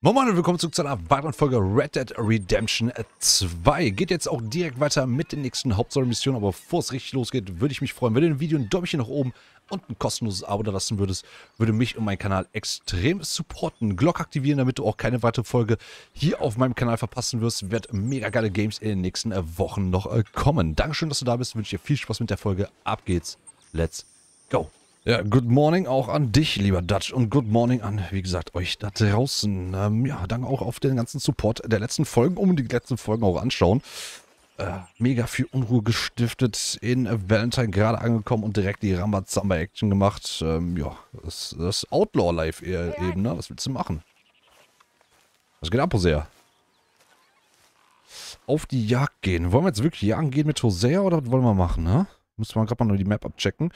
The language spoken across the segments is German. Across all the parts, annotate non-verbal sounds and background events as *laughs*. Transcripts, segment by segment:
Moin Moin und willkommen zurück zu einer weiteren Folge Red Dead Redemption 2. Geht jetzt auch direkt weiter mit den nächsten Hauptstory-Missionen, aber bevor es richtig losgeht, würde ich mich freuen, wenn du dem Video ein Däumchen nach oben und ein kostenloses Abo da lassen würdest. Würde mich und meinen Kanal extrem supporten. Glock aktivieren, damit du auch keine weitere Folge hier auf meinem Kanal verpassen wirst. Wird mega geile Games in den nächsten Wochen noch äh, kommen. Dankeschön, dass du da bist. Wünsche dir viel Spaß mit der Folge. Ab geht's. Let's go. Ja, good morning auch an dich, lieber Dutch. Und good morning an, wie gesagt, euch da draußen. Ähm, ja, danke auch auf den ganzen Support der letzten Folgen, um die letzten Folgen auch anschauen. Äh, mega viel Unruhe gestiftet, in Valentine gerade angekommen und direkt die Rambazamba-Action gemacht. Ähm, ja, das, das Outlaw-Life eben, ne? Was willst du machen? Was geht ab, Hosea? Auf die Jagd gehen. Wollen wir jetzt wirklich jagen gehen mit Hosea oder was wollen wir machen, ne? Müssen wir gerade mal nur die Map abchecken.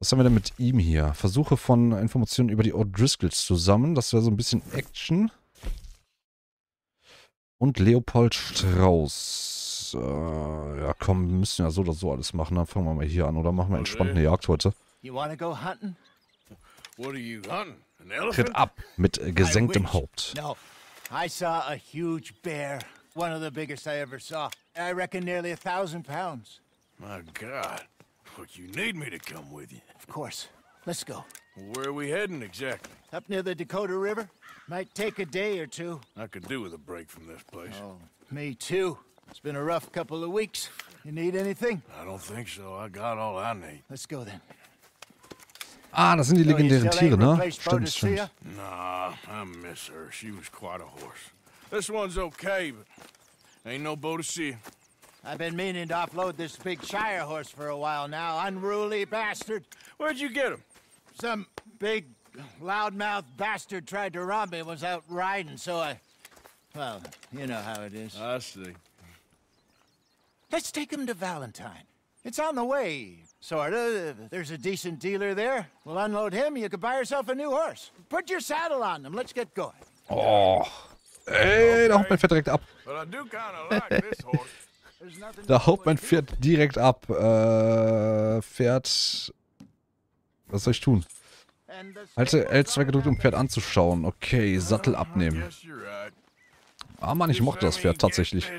Was haben wir denn mit ihm hier? Versuche von Informationen über die O'Driscolls zusammen. Das wäre so ein bisschen Action. Und Leopold Strauß. Äh, ja, komm, wir müssen ja so oder so alles machen. Dann fangen wir mal hier an. Oder machen wir entspannt eine Jagd heute. You wanna go hunting? What are you hunting? An Tritt ab mit gesenktem. Haupt. No. I saw a huge bear. One of the biggest I ever saw. I reckon nearly a thousand pounds. My God. Look, you need me to come with you. Of course. Let's go. Where are we heading exactly? Up near the Dakota River? Might take a day or two. I could do with a break from this place. Oh, me too. It's been a rough couple of weeks. You need anything? I don't think so. I got all I need. Let's go then. Ah, das sind die legendären Tiere, ain't ne? Stimmt, stimmt. Nah, I miss her. She was quite a horse. This one's okay, but ain't no Boadicea. I've been meaning to offload this big Shire horse for a while now. Unruly bastard. Where'd you get him? Some big, loudmouth bastard tried to rob me and was out riding, so I... Well, you know how it is. I see. Let's take him to Valentine. It's on the way, sorta. There's a decent dealer there. We'll unload him, you could buy yourself a new horse. Put your saddle on him, let's get going. Oh. Ey, der Hauptmann fährt direkt ab. But I do kind of like this horse. Der Hauptmann fährt direkt ab. Äh, fährt... Was soll ich tun? Halte L2 gedrückt, um Pferd anzuschauen. Okay, Sattel abnehmen. Ah, Mann, ich mochte das Pferd tatsächlich.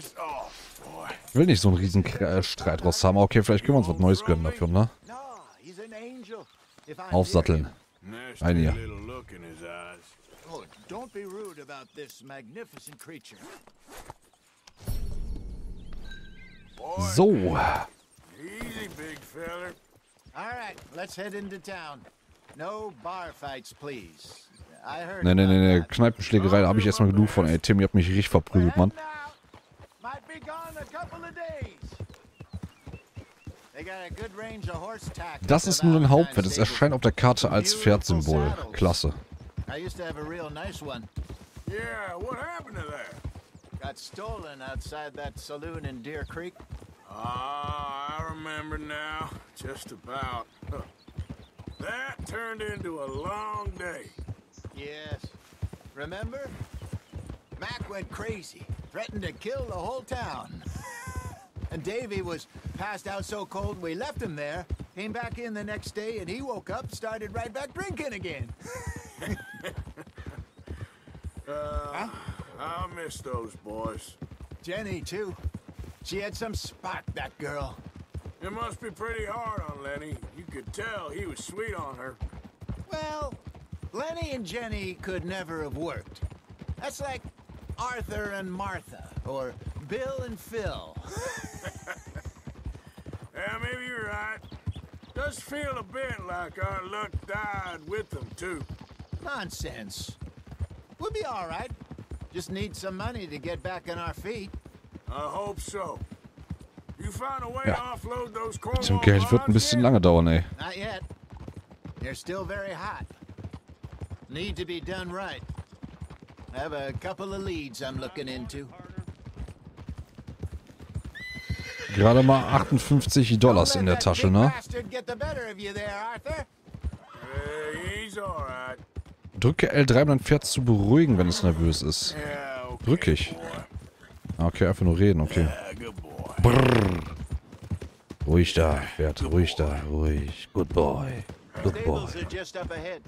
Ich will nicht so einen riesen äh, Streit draus haben. Okay, vielleicht können wir uns was Neues gönnen dafür, ne? Aufsatteln. Ein hier. So. easy, big feller. All right, let's head into town. No bar fights, please. I heard. Ne, ne, ne, ne. that. Kneipenschlägerei, da habe ich erstmal genug von. Ey, Tim, ihr habt mich richtig verprügelt, Mann. Das ist nun ein Hauptpferd. Es erscheint auf der Karte als Pferdsymbol. Klasse. I used to have a real nice one. Yeah, what happened to that? Got stolen outside that saloon in Deer Creek. Ah, I remember now. Just about. Huh. That turned into a long day. Yes. Remember? Mac went crazy, threatened to kill the whole town. and Davy was passed out so cold we left him there. Came back in the next day and he woke up, started right back drinking again. Uh, I miss those boys. Jenny, too. She had some spot, that girl. It must be pretty hard on Lenny. You could tell he was sweet on her. Well, Lenny and Jenny could never have worked. That's like Arthur and Martha, or Bill and Phil. *laughs* Yeah, maybe you're right. Does feel a bit like our luck died with them, too. Nonsense. We'll be all right. Just need some money to get back on our feet. I hope so. You find a way Ja. to offload those Cornwall Geld wird ein bisschen lange dauern, ey. Not yet. They're still very hot. Need to be done right. I have a couple of leads I'm looking into. Gerade mal 58 Dollars in der Tasche, ne? Bastard get the better of you there, Arthur. Yeah, he's all right. Drücke L3, um dein Pferd zu beruhigen, wenn es nervös ist. Drück ich. Ah, Okay, einfach nur reden, okay. Brrr. Ruhig da, Pferd, ruhig da, ruhig. Good boy. Good boy. Stables are just up ahead.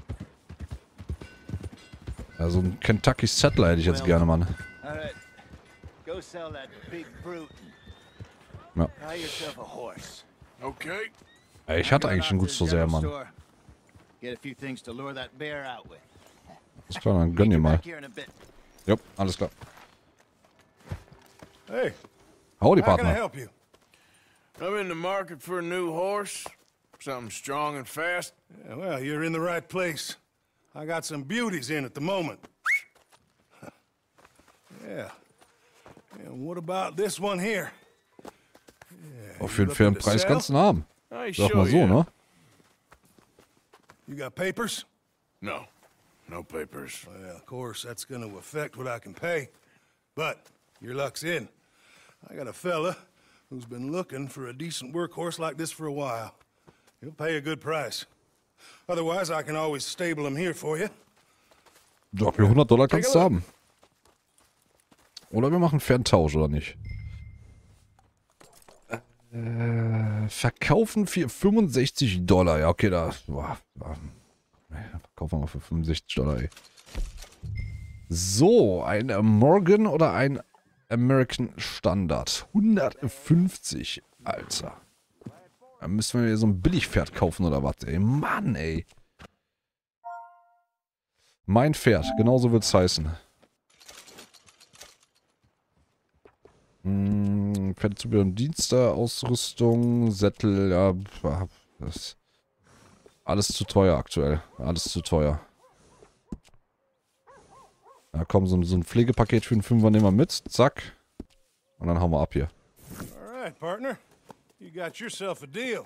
Ja, so ein Kentucky Settler hätte ich jetzt gerne, Mann. Brute. Ja. Ich hatte eigentlich ein gutes Dosert, Mann. Get a few things to lure that bear out with. Ist klar, dann gönn dir mal. Jupp, alles klar. Hey, Howdy, how can I Partner. help you? I'm in the market for a new horse. Something strong and fast. Yeah, well, you're in the right place. I got some beauties in at the moment. *laughs* yeah. And what about this one here? Auch für einen fairen Preis kannst du ihn haben. Sag mal so, ne? You got papers? No. No papers. Well, of course, that's going to affect what I can pay. But your luck's in. I got a fella who's been looking for a decent workhorse like this for a while. He'll pay a good price. Otherwise, I can always stable him here for you. Doch, für 100 Dollar kannst du haben. Oder wir machen einen fairen Tausch, oder nicht? Äh, äh verkaufen für 65 Dollar. Ja, okay, da. Boah, boah. Ja, Verkaufen wir mal für 65 Dollar, ey. So, ein Morgan oder ein American Standard. 150, Alter. Da müssen wir so ein Billigpferd kaufen oder was, ey. Mann, ey. Mein Pferd, genauso wird's heißen. Hm, Pferdezubehör und Dienste, Ausrüstung, Sättel, ja, pf, das alles zu teuer aktuell. Alles zu teuer. Ja, komm, so, ein- so ein Pflegepaket für einen Fünfer nehmen wir mit. Zack. Und dann hauen wir ab hier. All right, partner. You got yourself a deal.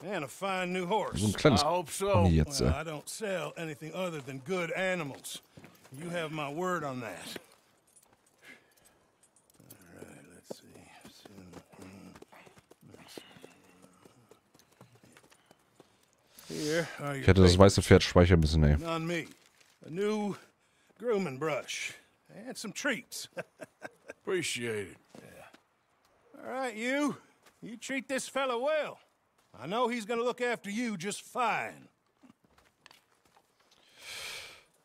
And a fine new horse. So ein I kleines hope so. Pony jetzt. Well, Äh. I don't sell anything other than good animals. You have my word on that. All right, let's see. Here are your Ich hätte das weiße Pferd speichern müssen, ey. on me. A new grooming brush and some treats. *laughs* Appreciate it. All right, you. You treat this fella well. I know he's gonna look after you just fine.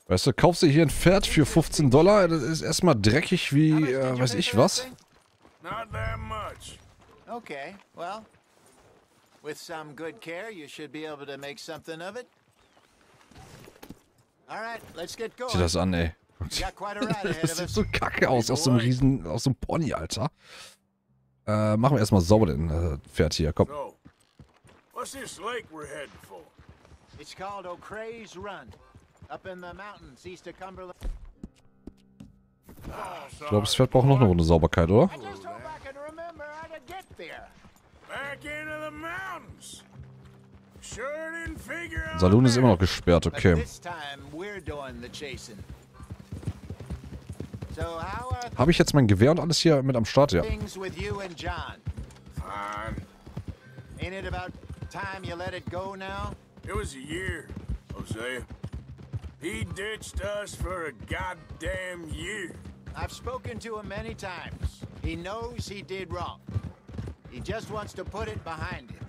Weißt du, kaufst du hier ein Pferd für 15 Dollar? Das ist erstmal dreckig wie, äh, weiß ich was. Not that much. Okay, well, with some good care, you should be able to make something of it. All right, let's get going. Sieh das an, ey. *laughs* Das sieht so kacke aus, aus so einem riesen, aus so einem Pony, Alter. Äh, machen wir erstmal sauber den äh, Pferd hier, komm. So, what's this lake we're heading for? It's called O'Creagh's Run, up in the mountains east of Cumberland. Ich glaube, das Pferd braucht noch eine Runde Sauberkeit, oder? I just hope I can remember how to get there. Back into the mountains. Sure didn't figure out Saloon ist immer noch gesperrt, okay. Habe ich jetzt mein Gewehr und alles hier mit am Start? Ja. Ain't it about time you let it go now? It was a year, Hosea. He ditched us for a goddamn year. I've spoken to him many times. He knows he did wrong. He just wants to put it behind him.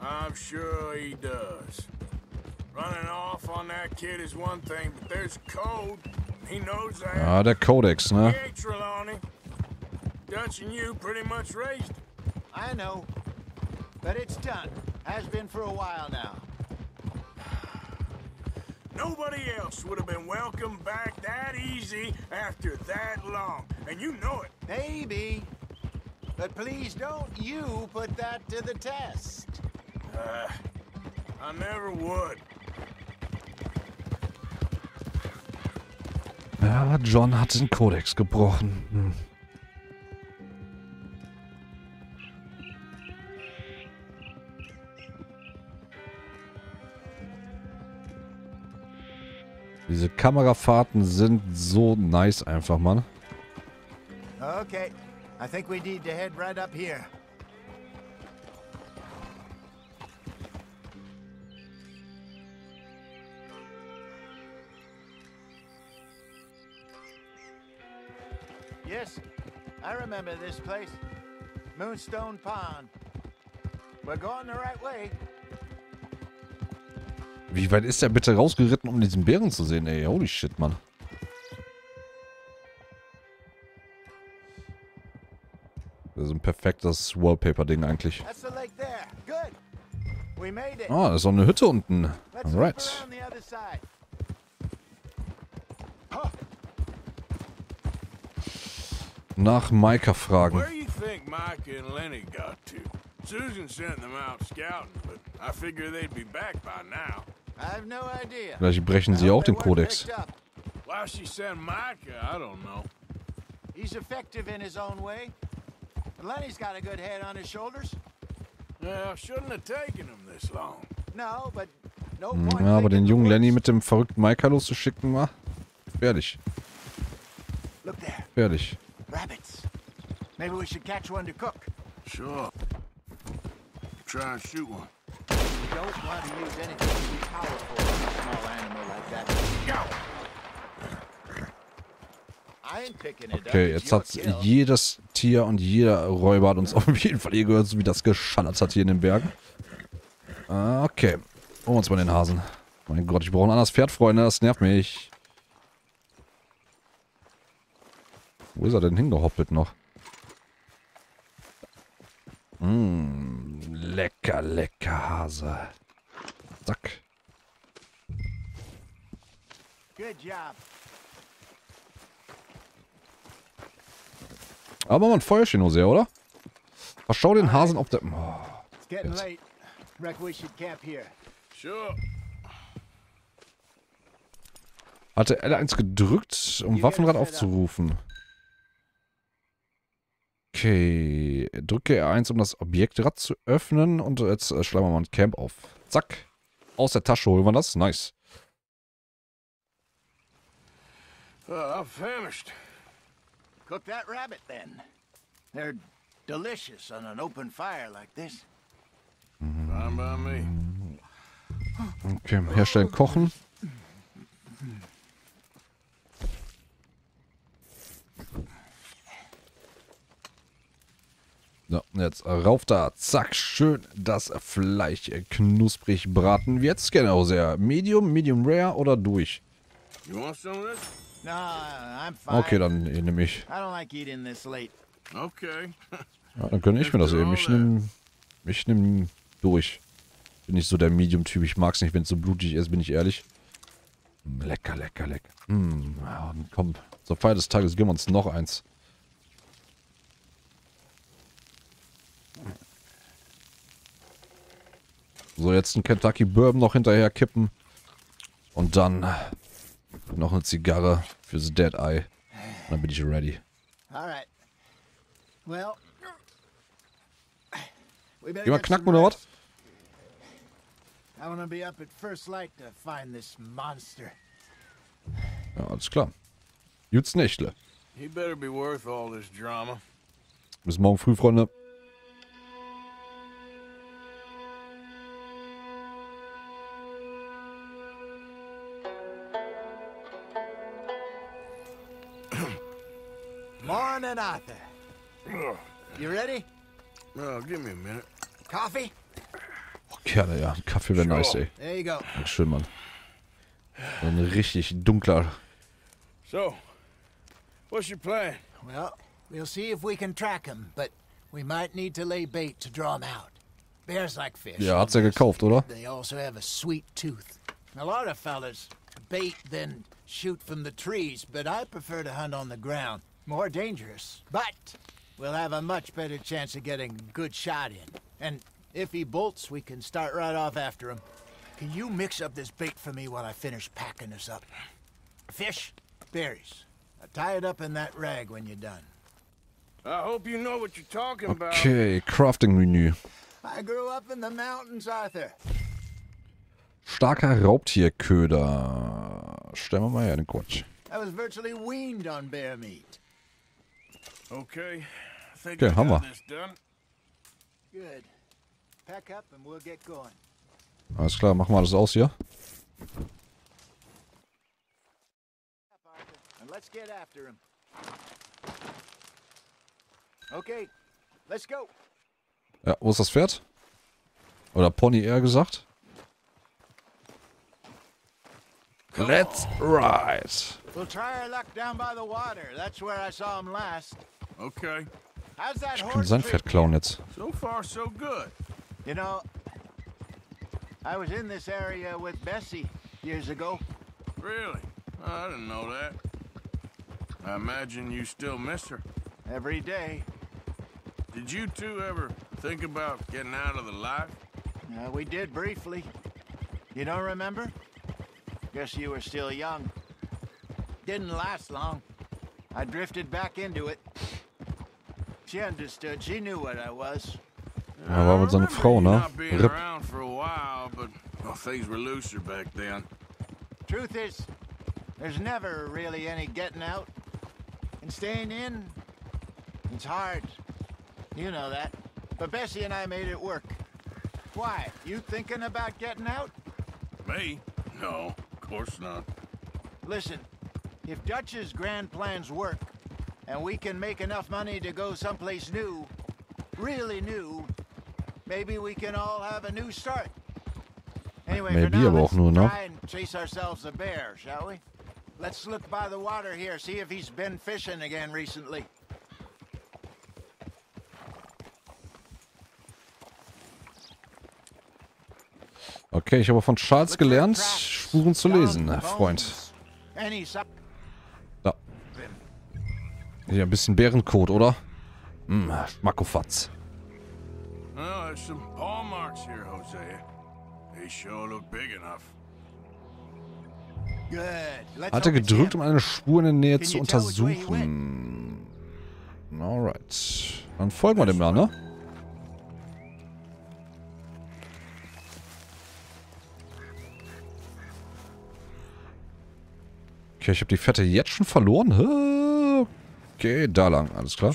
I'm sure he does. Running off on that kid is one thing, but there's code. He knows that. Ah, ja, der Codex, ne? He ain't Trelawney. Dutch and you pretty much raised him. I know. But it's done. Has been for a while now. *sighs* Nobody else would have been welcomed back that easy after that long. And you know it. Maybe. But please don't you put that to the test. Uh, I never would. Ja, John hat den Codex gebrochen. Hm. Diese Kamerafahrten sind so nice einfach, Mann. Okay. I think we need to head right up here. Yes, I remember this place. Moonstone Pond. We're going the right way. Wie weit ist der bitte rausgeritten, um diesen Bären zu sehen, ey? Holy shit, Mann. Das ist ein perfektes Wallpaper-Ding eigentlich. Ah, da ist auch eine Hütte unten. Alright. Nach fragen. Micah idea. Vielleicht brechen sie auch den Kodex. Why she sent Micah, I don't know. He's effective in his own way. Lenny's got a good head on his shoulders. Well, shouldn't have taken him this long. No, but no Hm, point Ja, aber den jungen Lenny mit dem verrückten Maika loszuschicken war gefährlich. Look there, Gefährlich. rabbits. Maybe we should catch one to cook. Sure. Try and shoot one. We don't want to use anything too powerful on a small animal like that. I ain't picking it Okay, jetzt hat jedes Tier und jeder Räuber hat uns *laughs* auf jeden Fall hier gehört, so wie das geschallert hat hier in den Bergen. Ah, Okay. Holen wir uns mal den Hasen. Mein Gott, ich brauche ein anderes Pferd, Freunde. Das nervt mich. Wo ist er denn hingehoppelt noch? Mmh, lecker, lecker Hase. Zack. Good job. Aber man Feuerchen, Hosea, oder? Verschau den Hasen auf der... Oh. It's getting Yes. late. Reckon we should camp here. Sure. Hatte L1 gedrückt, um Waffenrad aufzurufen. Okay. Drücke R1, um das Objektrad zu öffnen. Und jetzt äh, schlagen wir mal ein Camp auf. Zack. Aus der Tasche holen wir das. Nice. Uh, I'm famished. Cook that rabbit then. They're delicious on an open fire like this. Fine by me. Okay, herstellen, kochen. So, jetzt rauf da. Zack, schön das Fleisch knusprig braten. Wie jetzt gerne, Hosea. Medium, Medium Rare oder durch? You want some of this? No, I'm fine. Okay, dann nehme ich. I don't like eating this late. Okay. Ja, dann gönne ich mir das eben. Ich nehme ich nehm durch. Bin nicht so der Medium-Typ. Ich mag es nicht, wenn es so blutig ist, bin ich ehrlich. Mm, Lecker, lecker, lecker. Mm, ja, komm, zur Feier des Tages geben wir uns noch eins. So, jetzt ein Kentucky Bourbon noch hinterher kippen. Und dann noch eine Zigarre fürs Dead Eye. Und dann bin ich ready. All right. Well, get knacken oder was? I want to be up at first light to find this monster. Ja, alles klar. Jut's Nächtle. He better be worth all this drama. Bis morgen früh, Freunde. Morning, Arthur. You ready? Well, give me a minute. Coffee? Gerne, ja. Kaffee wäre nice, ey. There you go. Schön, Mann. So ein richtig dunkler. So, what's your plan? Well, we'll see if we can track him, but we might need to lay bait to draw him out. Bears like fish. Ja, hat's ja gekauft, oder? They also have a sweet tooth. A lot of fellas bait then shoot from the trees, but I prefer to hunt on the ground. More dangerous. But we'll have a much better chance of getting a good shot in. And if he bolts, we can start right off after him. Can you mix up this bait for me while I finish packing this up? Fish, berries. Now tie it up in that rag when you're done. I hope you know what you're talking about. Okay, Crafting-Menü. I grew up in the mountains, Arthur. Starker Raubtierköder. Stellen wir mal her, den Quatsch. I was virtually weaned on bear meat. Okay. I think Okay, get going. Alles klar, machen wir alles aus hier. Up, Arthur, and let's get after him. Okay, let's go. Ja, wo ist das Pferd? Oder Pony eher gesagt. Let's ride. We'll try our luck down by the water. That's where I saw him last. Okay. How's that Ich kann horse sein Pferd klauen jetzt. So far, so good. You know, I was in this area with Bessie years ago. Really? I didn't know that. I imagine you still miss her. Every day. Did you two ever think about getting out of the life? Uh, we did briefly. You don't remember? Guess you were still young. Didn't last long. I drifted back into it. She understood. She knew what I was. Ja, war mit seiner I remember Frau, you ne? Not being Rip. around for a while, but well, things were looser back then. Truth is, there's never really any getting out. And staying in, it's hard. You know that. But Bessie and I made it work. Why? You thinking about getting out? Me? No, of course not. Listen, if Dutch's grand plans work, and we can make enough money to go someplace new, really new, maybe we can all have a new start. Anyway, Maybe, now, aber let's auch nur, and chase ourselves a bear, shall we? Let's look by the water here, see if he's been fishing again recently. Okay, ich habe von Charles gelernt, Spuren zu lesen, Freund. Hier ein bisschen Bärenkot, oder? Hm, Schmackofatz. Well, there's some paw marks here, Hosea. They sure look big enough. Good. Let's Hat er hope it's gedrückt, um eine Spur in der Nähe zu untersuchen. Alright. Dann folgen wir dem mal, ne? Okay, ich habe die Fette jetzt schon verloren. Hä? Okay, da lang, alles klar.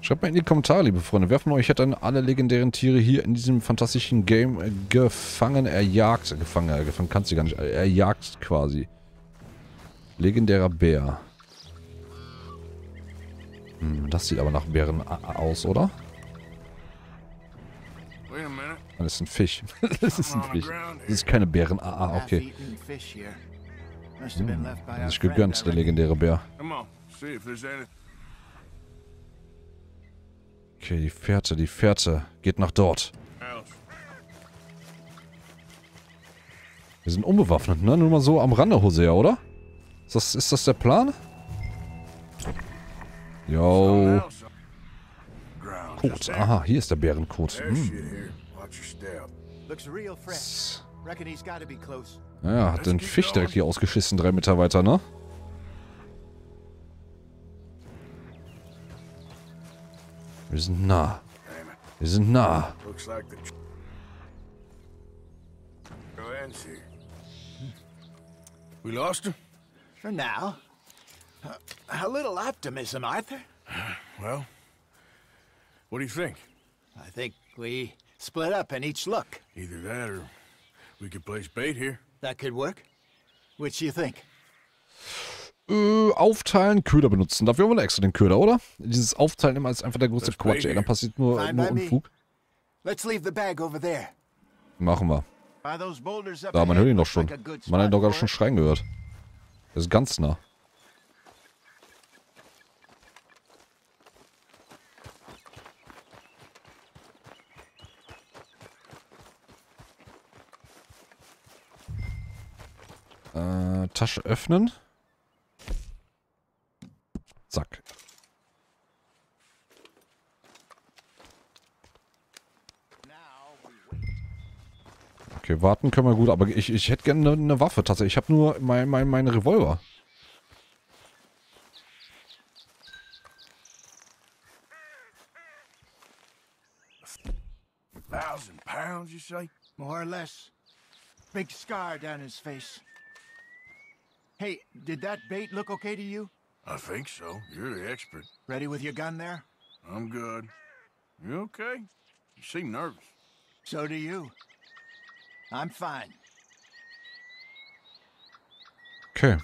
Schreibt mal in die Kommentare, liebe Freunde. Wer von euch hat dann alle legendären Tiere hier in diesem fantastischen Game äh, gefangen, erjagt? Gefangen, äh, gefangen kannst du gar nicht. äh, Erjagt quasi. Legendärer Bär. Hm, das sieht aber nach Bären aus, oder? Das ist ein Fisch. *laughs* das ist ein Fisch. Das ist keine Bären. Ah, ah, okay. By Hat sich gegönnt, der legendäre Bär. Okay, die Fährte, die Fährte geht nach dort. Wir sind unbewaffnet, ne? Nur mal so am Rande, Hosea, oder? Ist das, ist das der Plan? Jo. ground. Kot. Aha, hier ist der Bärenkot. Hm. Shit. Watch your step. Looks real fresh. Reckon he's got to be close. Ja, hat den Fisch direkt hier ausgeschissen, drei Meter weiter, ne? Wir sind nah. Damn it. Wir sind nah. Looks like the. tr- Go and see. We lost him? For now. Uh, a little optimism, Arthur. Well, what do you think? I think we split up and each look. Either that or we could place bait here. That could work. Which do you think? Äh, aufteilen, Köder benutzen. Dafür haben wir extra den Köder, oder? Dieses Aufteilen immer ist einfach der größte Das Quatsch, ey. Dann passiert nur, Fine nur. Unfug. Let's leave the bag over there. Machen wir. Da, man hört ihn doch schon. Man hat ihn doch gerade schon schreien gehört. Der ist ganz nah. Tasche öffnen. Zack. Okay, warten können wir gut, aber ich, ich hätte gerne eine, Waffe tatsächlich. Ich habe nur mein, mein, mein Revolver. Thousand pounds, you say? More or less. Big scar down his face. Hey, did that bait look okay to you? I think so. You're the expert. Ready with your gun there? I'm good. You okay? You seem nervous. So do you. I'm fine. Okay.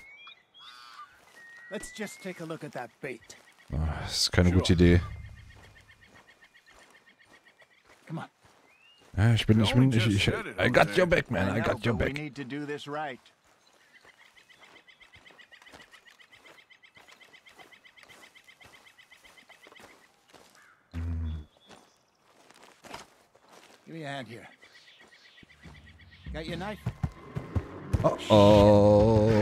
Let's just take a look at that bait. Ah, Das ist keine gute Idee. Come on. Ja, ich bin, ich bin, ich, ich, I got your back, man. I got your but we back. need to do this right. Give me a hand here. Got your knife? Oh,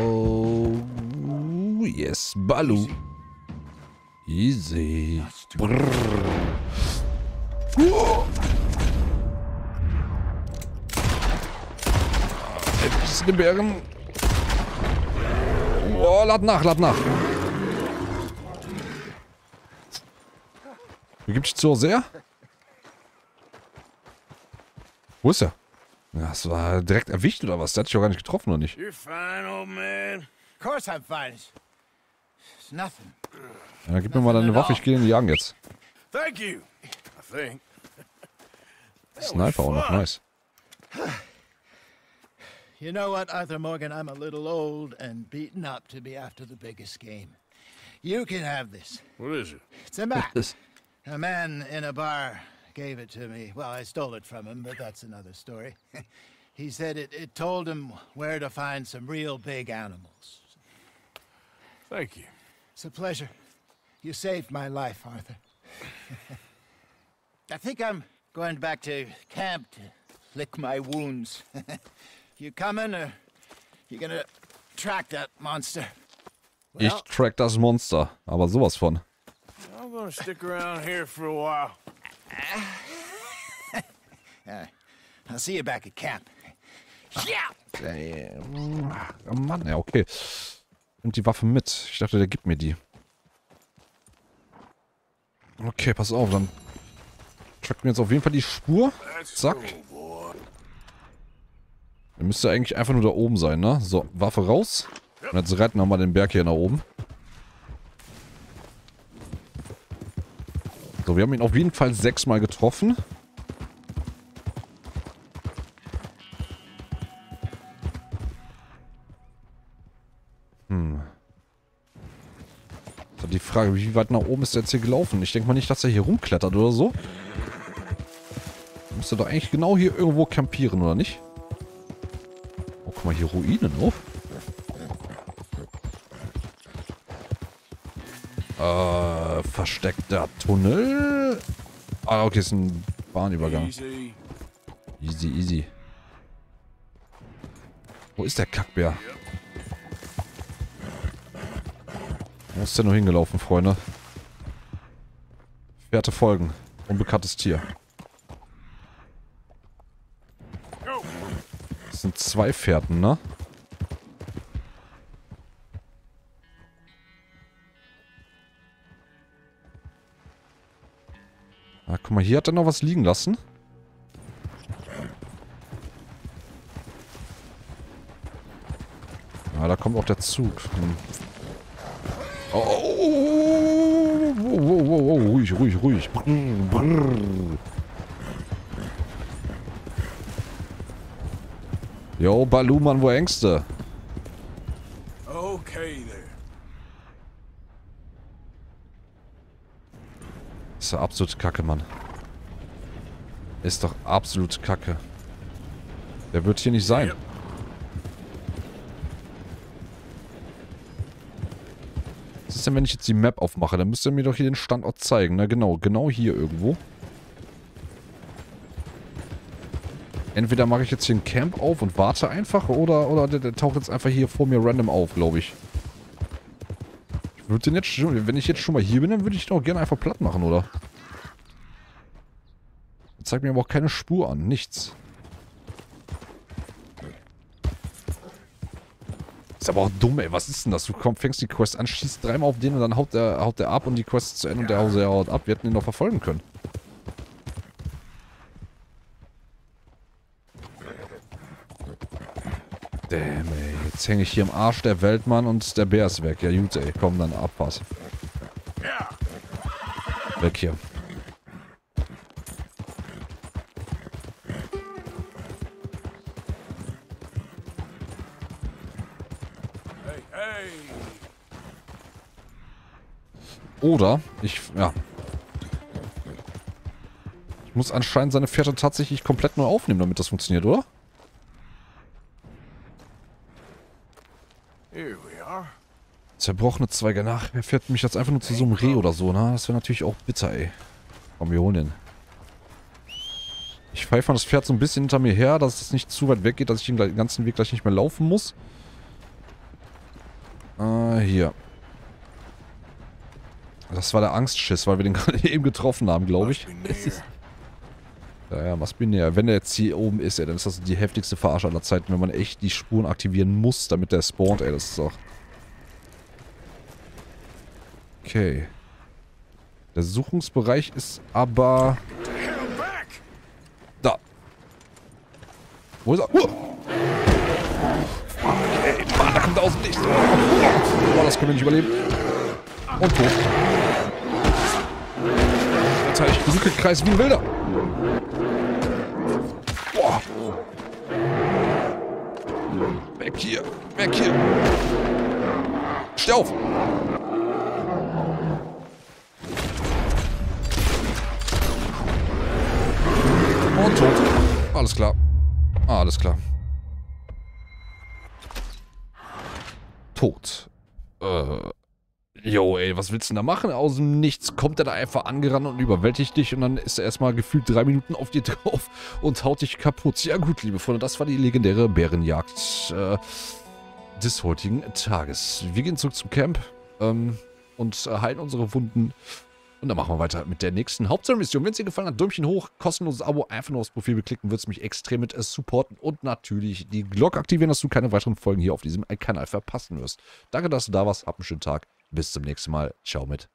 yes, Balu. Easy. Oh. Jetzt die Bären. Oh, lad nach, lad nach. Dich zu sehr? Wo ist er? Das war direkt erwischt oder was? Der hat dich doch gar nicht getroffen, oder nicht? You're fine, old man. Of course I'm fine. It's, it's nothing. Ja, gib mir mal deine Waffe, ich gehe in die Jagen jetzt. Thank you. I think. *laughs* Sniper auch noch, nice. You know what, Arthur Morgan? I'm a little old and beaten up to be after the biggest game. You can have this. What is it? It's a map. *laughs* A man in a bar gave it to me. Well, I stole it from him, but that's another story. *laughs* he said it, it told him where to find some real big animals. Thank you. It's a pleasure. You saved my life, Arthur. *laughs* I think I'm going back to camp to lick my wounds. *laughs* you coming, or you gonna track that monster? Ich track das Monster, aber sowas von. I'm gonna stick around here for a while. *laughs* Uh, I'll see you back at camp. Yeah! Oh Mann, ja, okay. Nimmt die Waffe mit. Ich dachte, der gibt mir die. Okay, pass auf, dann trackt mir jetzt auf jeden Fall die Spur. Zack. Der müsste eigentlich einfach nur da oben sein, ne? So, Waffe raus. Und jetzt retten wir mal den Berg hier nach oben. So, wir haben ihn auf jeden Fall sechsmal getroffen. Hm. So, die Frage, wie weit nach oben ist der jetzt hier gelaufen? Ich denke mal nicht, dass er hier rumklettert oder so. Müsste doch eigentlich genau hier irgendwo campieren, oder nicht? Oh, guck mal, hier Ruinen, oh. Äh, versteckter Tunnel. Ah, okay, ist ein Bahnübergang. Easy. Easy. Wo ist der Kackbär? Wo ist der nur hingelaufen, Freunde? Fährte folgen. Unbekanntes Tier. Das sind zwei Fährten, ne? Guck mal, hier hat er noch was liegen lassen. Ja, da kommt auch der Zug. Hm. Oh, oh, oh, oh, oh, oh, oh, oh, ruhig, ruhig, ruhig. Brrr, brrr. Jo, Balu, Mann, wo Ängste? Okay there. Ist doch absolut kacke, Mann. Ist doch absolut kacke. Der wird hier nicht sein. Was ist denn, wenn ich jetzt die Map aufmache? Dann müsste er mir doch hier den Standort zeigen. Na genau, genau hier irgendwo. Entweder mache ich jetzt hier ein Camp auf und warte einfach oder, oder der, der taucht jetzt einfach hier vor mir random auf, glaube ich. Würde den jetzt schon, wenn ich jetzt schon mal hier bin, dann würde ich den auch gerne einfach platt machen, oder? Zeigt mir aber auch keine Spur an, nichts. Ist aber auch dumm, ey. Was ist denn das? Du komm, fängst die Quest an, schießt dreimal auf den und dann haut der, haut der ab und die Quest ist zu Ende und der Hause haut ab. Wir hätten ihn noch verfolgen können. Damn, ey. Jetzt hänge ich hier im Arsch der Welt, Mann, und der Bär ist weg. Ja, gut, ey. Komm, dann abpass. Weg hier. Oder ich, ja. Ich muss anscheinend seine Fährte tatsächlich komplett neu aufnehmen, damit das funktioniert, oder? Here we are. Zerbrochene Zweige nach. Er fährt mich jetzt einfach nur zu so einem Reh oder so, ne? Das wäre natürlich auch bitter, ey. Komm, wir holen den. Ich pfeife das Pferd so ein bisschen hinter mir her, dass es nicht zu weit weg geht, dass ich den ganzen Weg gleich nicht mehr laufen muss. Äh, hier. Das war der Angstschiss, weil wir den *laughs* gerade eben getroffen haben, glaube ich. *laughs* Ja, ja, was bin ja. Wenn er jetzt hier oben ist, ey, dann ist das die heftigste Verarsche aller Zeiten, wenn man echt die Spuren aktivieren muss, damit der spawnt, ey. Das ist doch... Okay. Der Suchungsbereich ist aber... Da. Wo ist er? Uh. Okay, Mann, da kommt er aus dem Licht. Boah, das können wir nicht überleben. Und tot. Jetzt habe ich Dunkelkreis wie ein Wilder. Boah. Weg hier. Weg hier. Steh auf. Alles klar. Ah, alles klar. Tot. Äh. Jo, ey, was willst du denn da machen? Aus dem Nichts kommt er da einfach angerannt und überwältigt dich und dann ist er erstmal gefühlt drei Minuten auf dir *laughs* drauf und haut dich kaputt. Ja gut, liebe Freunde, das war die legendäre Bärenjagd äh, des heutigen Tages. Wir gehen zurück zum Camp ähm, und heilen unsere Wunden und dann machen wir weiter mit der nächsten Hauptmission. Wenn es dir gefallen hat, Däumchen hoch, kostenloses Abo, einfach nur aufs Profil beklicken, würde es mich extrem mit supporten und natürlich die Glocke aktivieren, dass du keine weiteren Folgen hier auf diesem Kanal verpassen wirst. Danke, dass du da warst, hab einen schönen Tag, bis zum nächsten Mal. Ciao mit.